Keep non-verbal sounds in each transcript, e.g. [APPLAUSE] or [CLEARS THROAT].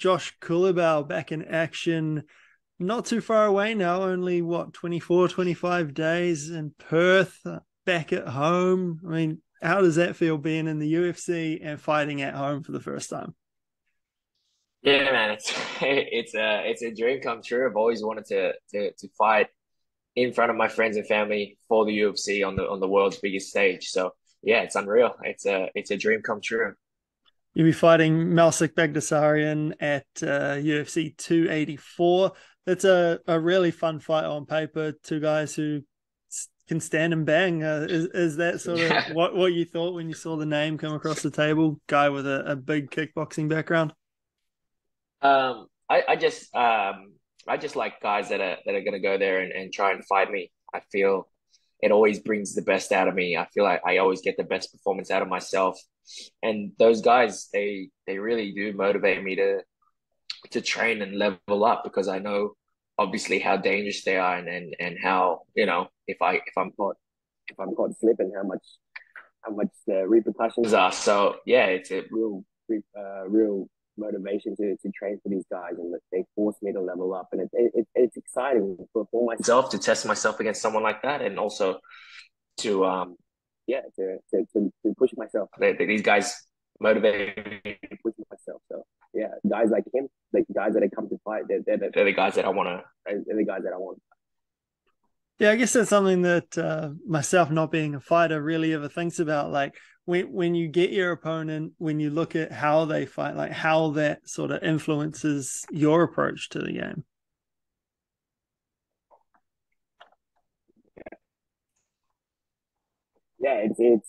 Josh Culibao back in action not too far away now, only what, 24, 25 days in Perth, uh, back at home. I mean, how does that feel being in the UFC and fighting at home for the first time? Yeah, man, it's [LAUGHS] it's a it's a dream come true. I've always wanted to to to fight in front of my friends and family for the UFC on the on the world's biggest stage. So yeah, it's unreal. It's a it's a dream come true. You'll be fighting Melsik Baghdasaryan at uh, UFC 284. That's a, a really fun fight on paper. Two guys who can stand and bang. Uh, is is that sort of yeah. what, what you thought when you saw the name come across the table? Guy with a, a big kickboxing background. Um, I, I just um I just like guys that are that are gonna go there and, and try and fight me. I feel it always brings the best out of me. I feel like I always get the best performance out of myself. And those guys, they they really do motivate me to to train and level up because I know obviously how dangerous they are and, and, and how, you know, if I if I'm caught if I'm caught slipping, how much how much the repercussions are. So yeah, it's a real uh, real motivation to, to train for these guys and they force me to level up and it, it, it's exciting for, for myself to test myself against someone like that and also to um yeah to to, to, to push myself they, they, these guys motivate me to push myself so yeah guys like him like guys that I come to fight they're, they're, they're the guys that I want to they're the guys that I want yeah, I guess that's something that uh, myself, not being a fighter, really ever thinks about. Like when when you get your opponent, when you look at how they fight, like how that sort of influences your approach to the game. Yeah, it's it's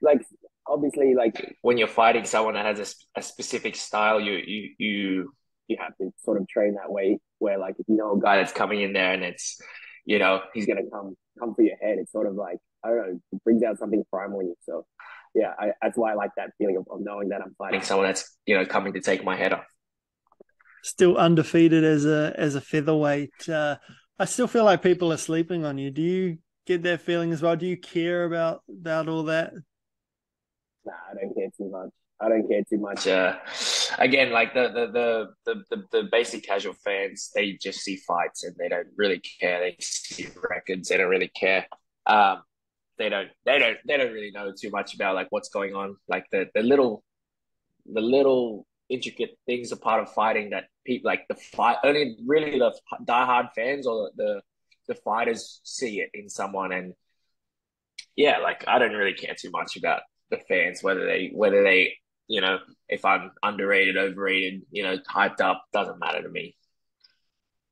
like obviously like when you're fighting someone that has a, a specific style, you you you you have to sort of train that way. Where like if you know a guy that's coming in there and it's you know, he's gonna come come for your head. It's sort of like I don't know, it brings out something primal in you. So yeah, I, that's why I like that feeling of, of knowing that I'm fighting someone that's you know coming to take my head off. Still undefeated as a as a featherweight. Uh, I still feel like people are sleeping on you. Do you get that feeling as well? Do you care about about all that? Nah, I don't care too much. I don't care too much. Uh, again, like the, the the, the the basic casual fans, they just see fights and they don't really care. They see records, they don't really care. Um, they don't they don't they don't really know too much about like what's going on. Like the the little the little intricate things a part of fighting that people like the fight only really the diehard fans or the the fighters see it in someone and yeah, like I don't really care too much about the fans whether they whether they you know, if I'm underrated, overrated, you know, hyped up, doesn't matter to me.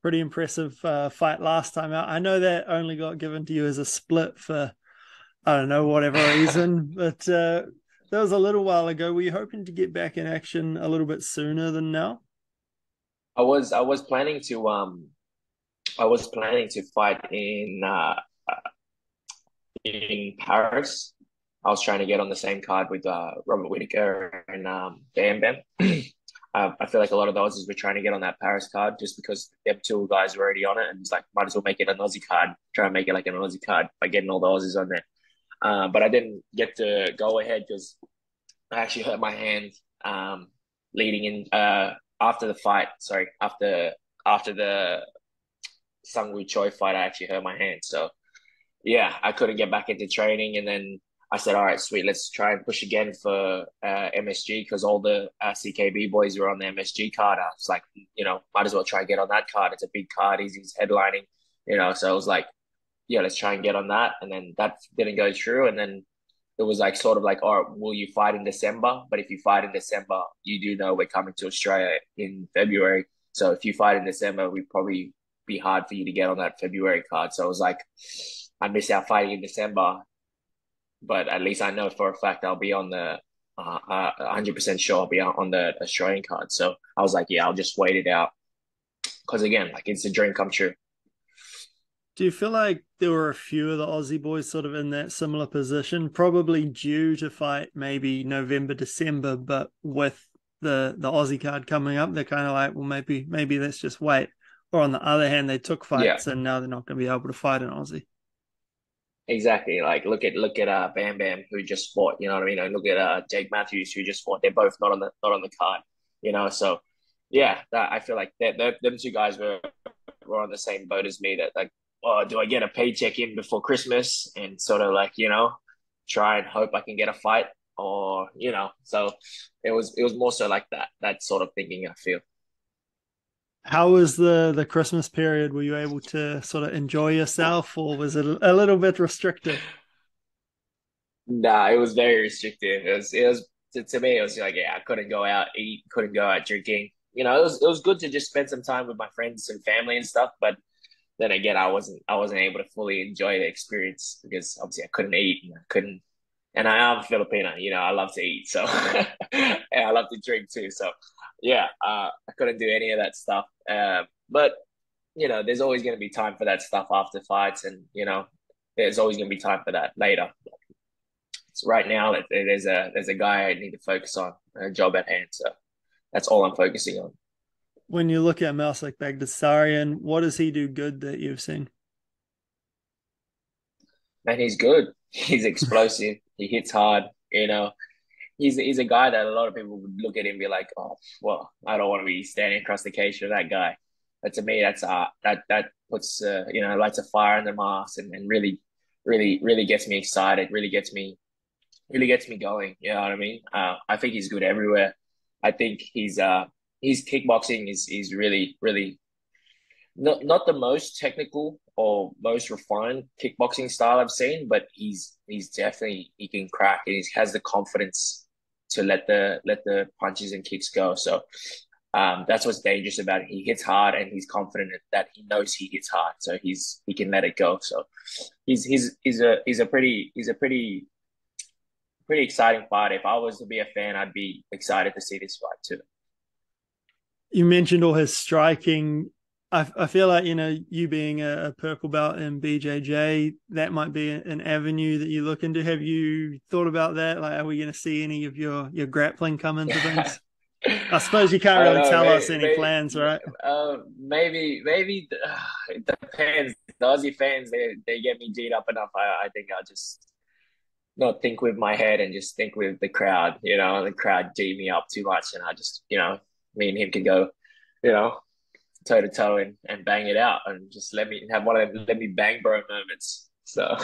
Pretty impressive uh, fight last time out. I know that only got given to you as a split for, I don't know, whatever reason, [LAUGHS] but uh, that was a little while ago. Were you hoping to get back in action a little bit sooner than now? I was. I was planning to. Um, I was planning to fight in uh, in Paris I was trying to get on the same card with uh, Robert Whitaker and um, Bam Bam. [CLEARS THROAT] uh, I feel like a lot of the Aussies were trying to get on that Paris card just because them two guys were already on it, and it's like might as well make it an Aussie card. Try and make it like an Aussie card by getting all the Aussies on there. Uh, but I didn't get to go ahead because I actually hurt my hand um, leading in uh, after the fight. Sorry, after after the Seung Choi fight, I actually hurt my hand. So yeah, I couldn't get back into training, and then I said, all right, sweet, let's try and push again for uh, MSG because all the uh, CKB boys were on the MSG card. I was like, you know, might as well try and get on that card. It's a big card. He's, headlining, you know. So I was like, yeah, let's try and get on that. And then that didn't go through. And then it was like sort of like, all right, will you fight in December? But if you fight in December, you do know we're coming to Australia in February. So if you fight in December, we'd probably be hard for you to get on that February card. So I was like, I miss out fighting in December but at least I know for a fact I'll be on the uh, uh, 100% sure I'll be on the Australian card. So I was like, yeah, I'll just wait it out. Because again, like it's a dream come true. Do you feel like there were a few of the Aussie boys sort of in that similar position, probably due to fight maybe November, December, but with the the Aussie card coming up, they're kind of like, well, maybe maybe let's just wait. Or on the other hand, they took fights yeah. and now they're not going to be able to fight an Aussie. Exactly. Like look at look at uh Bam Bam who just fought, you know what I mean? And look at uh Jake Matthews who just fought. They're both not on the not on the card, you know. So yeah, that I feel like that them two guys were were on the same boat as me. That like, oh, do I get a paycheck in before Christmas and sort of like you know try and hope I can get a fight or you know so it was it was more so like that that sort of thinking I feel. How was the the Christmas period? Were you able to sort of enjoy yourself, or was it a little bit restricted? Nah, it was very restrictive. It was it was to, to me it was like yeah, I couldn't go out eat, couldn't go out drinking. You know, it was it was good to just spend some time with my friends and family and stuff, but then again, I wasn't I wasn't able to fully enjoy the experience because obviously I couldn't eat and I couldn't and I am Filipino, you know, I love to eat, so [LAUGHS] and I love to drink too. So yeah, uh, I couldn't do any of that stuff. Uh, but you know, there's always going to be time for that stuff after fights, and you know, there's always going to be time for that later. So right now, there's a there's a guy I need to focus on, a job at hand. So that's all I'm focusing on. When you look at Melsik Baghdasaryan, what does he do good that you've seen? Man, he's good. He's explosive. he hits hard. You know, he's he's a guy that a lot of people would look at him and be like, oh, well, I don't want to be standing across the cage with that guy. But to me, that's uh that that puts uh, you know lights a fire in the mask and, and really really really gets me excited. Really gets me really gets me going. You know what I mean? Uh, I think he's good everywhere. I think he's uh his kickboxing is is really really not not the most technical or most refined kickboxing style I've seen, but he's he's definitely he can crack and he has the confidence to let the let the punches and kicks go. So um, that's what's dangerous about it. He hits hard and he's confident that he knows he hits hard, so he's he can let it go. So he's he's he's a he's a pretty he's a pretty pretty exciting fight. If I was to be a fan, I'd be excited to see this fight too. You mentioned all his striking. I, I feel like you know you being a, a, purple belt in BJJ, that might be an avenue that you look into. Have you thought about that? Like, are we going to see any of your your grappling come into [LAUGHS] things? I suppose you can't really know, tell maybe, us any maybe, plans, right? Uh, maybe, maybe uh, it depends. The Aussie fans, they they get me G'd up enough. I, I think I'll just not think with my head and just think with the crowd. You know, the crowd G me up too much, and I just, you know, me and him can go, you know, toe to toe and, and bang it out and just let me have one of them let me bang bro moments. So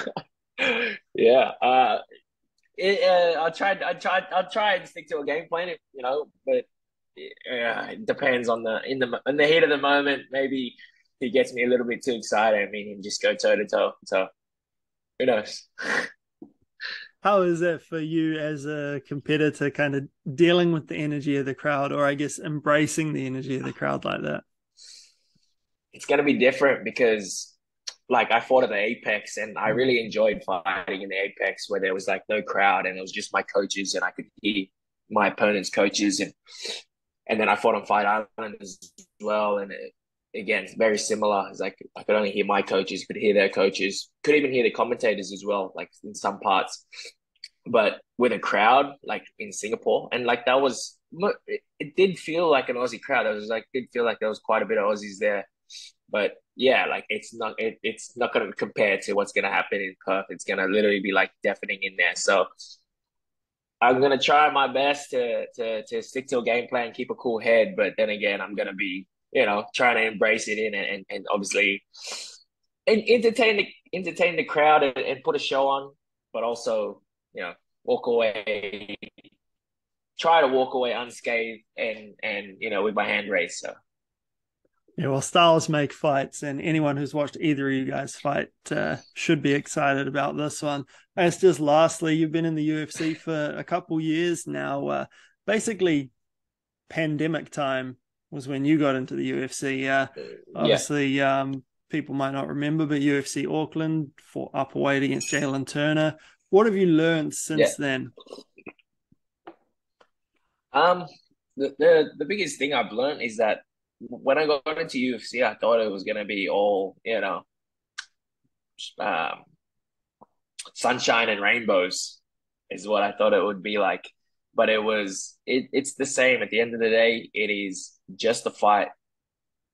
[LAUGHS] yeah. Uh it, uh, I'll try. I try. I'll try and stick to a game plan, you know. But uh, it depends on the in the in the heat of the moment. Maybe he gets me a little bit too excited. I mean, him just go toe to toe. So who knows? How is that for you as a competitor, kind of dealing with the energy of the crowd, or I guess embracing the energy of the crowd like that? It's going to be different because like I fought at the Apex and I mm-hmm. really enjoyed fighting in the Apex where there was like no crowd and it was just my coaches and I could hear my opponent's coaches and and then I fought on Fight Island as well and it, again it's very similar. It's like I could only hear my coaches, could hear their coaches, could even hear the commentators as well, like in some parts. But with a crowd like in Singapore and like that was it, it did feel like an Aussie crowd. It was like it did feel like there was quite a bit of Aussies there but yeah, like it's not it, it's not gonna compare to what's gonna happen in Perth. It's gonna literally be like deafening in there. So I'm gonna try my best to to to stick to a game plan, keep a cool head, but then again, I'm gonna be you know trying to embrace it in and and, obviously and entertain the entertain the crowd and, and put a show on, but also you know walk away, try to walk away unscathed and and you know with my hand raised. So yeah, well, styles make fights, and anyone who's watched either of you guys fight uh, should be excited about this one. And just lastly, you've been in the UFC for a couple years now. Uh, basically, pandemic time was when you got into the UFC. Uh, obviously, yeah. um, people might not remember, but UFC Auckland for upper weight against Jalin Turner. What have you learned since yeah. then? Um, the, the the biggest thing I've learned is that when I got into UFC, I thought it was gonna be all you know, um, sunshine and rainbows is what I thought it would be like. But it was it. It's the same. At the end of the day, it is just a fight,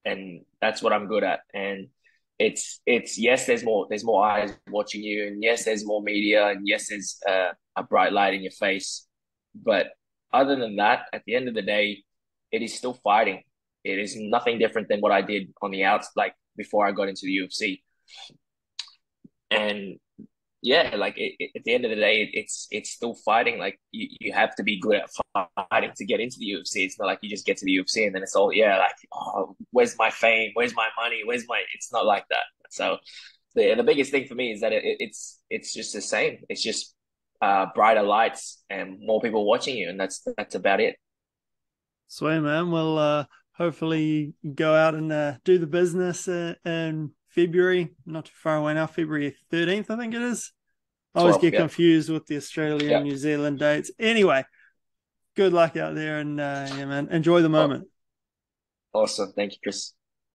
and that's what I'm good at. And it's it's yes, there's more there's more eyes watching you, and yes, there's more media, and yes, there's uh, a bright light in your face. But other than that, at the end of the day, it is still fighting it is nothing different than what I did on the outs, like before I got into the UFC. And yeah, like it, it, at the end of the day, it's it's still fighting. Like you, you have to be good at fighting to get into the UFC. It's not like you just get to the UFC and then it's all yeah, like oh, where's my fame? Where's my money? Where's my? It's not like that. So the the biggest thing for me is that it, it's it's just the same. It's just uh, brighter lights and more people watching you, and that's that's about it. Sweet man. Well, uh, hopefully go out and uh, do the business uh, in February. Not too far away now. February thirteenth, I think it is. I always get yeah. confused with the Australia yeah. and New Zealand dates. Anyway, good luck out there, and uh, yeah, man, enjoy the moment. Awesome. Thank you, Chris.